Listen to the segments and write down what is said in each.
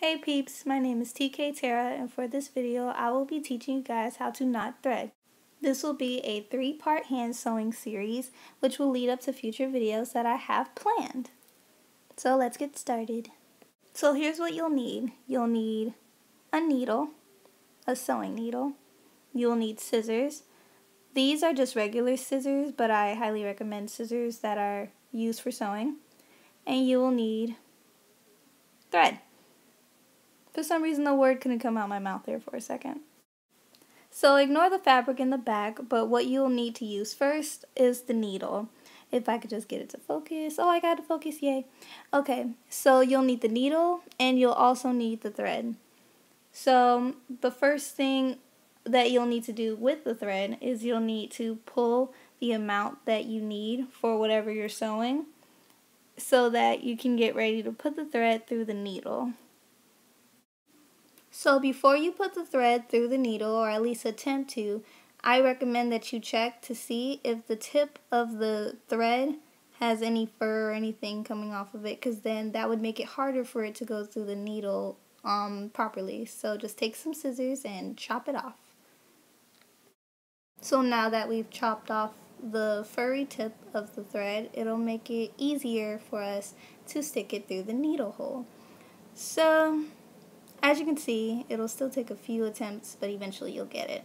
Hey peeps, my name is TK Tara and for this video I will be teaching you guys how to knot thread. This will be a three-part hand sewing series which will lead up to future videos that I have planned. So let's get started. So here's what you'll need. You'll need a needle, a sewing needle, you'll need scissors. These are just regular scissors but I highly recommend scissors that are used for sewing. And you will need thread. For some reason the word couldn't come out my mouth there for a second. So ignore the fabric in the back, but what you'll need to use first is the needle. If I could just get it to focus. Oh, I got to focus, yay. Okay, so you'll need the needle and you'll also need the thread. So the first thing that you'll need to do with the thread is you'll need to pull the amount that you need for whatever you're sewing so that you can get ready to put the thread through the needle. So before you put the thread through the needle, or at least attempt to, I recommend that you check to see if the tip of the thread has any fur or anything coming off of it because then that would make it harder for it to go through the needle um, properly. So just take some scissors and chop it off. So now that we've chopped off the furry tip of the thread, it'll make it easier for us to stick it through the needle hole. So as you can see, it'll still take a few attempts, but eventually you'll get it.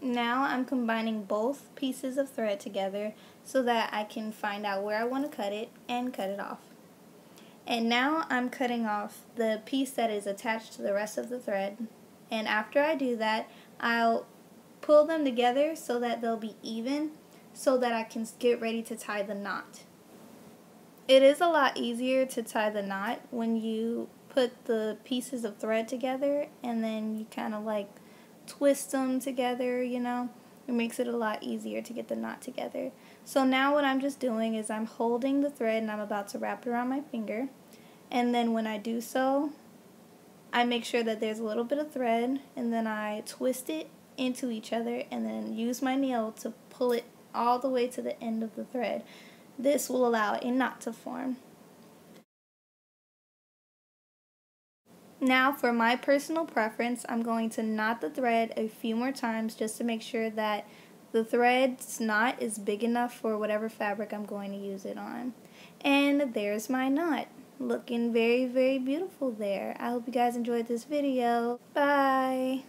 Now I'm combining both pieces of thread together so that I can find out where I want to cut it and cut it off. And now I'm cutting off the piece that is attached to the rest of the thread. And after I do that, I'll pull them together so that they'll be even so that I can get ready to tie the knot. It is a lot easier to tie the knot when you put the pieces of thread together and then you kind of like twist them together, you know. It makes it a lot easier to get the knot together. So now what I'm just doing is I'm holding the thread and I'm about to wrap it around my finger. And then when I do so, I make sure that there's a little bit of thread and then I twist it into each other and then use my nail to pull it all the way to the end of the thread. This will allow a knot to form. Now for my personal preference, I'm going to knot the thread a few more times just to make sure that the thread's knot is big enough for whatever fabric I'm going to use it on. And there's my knot. Looking very, very beautiful there. I hope you guys enjoyed this video. Bye!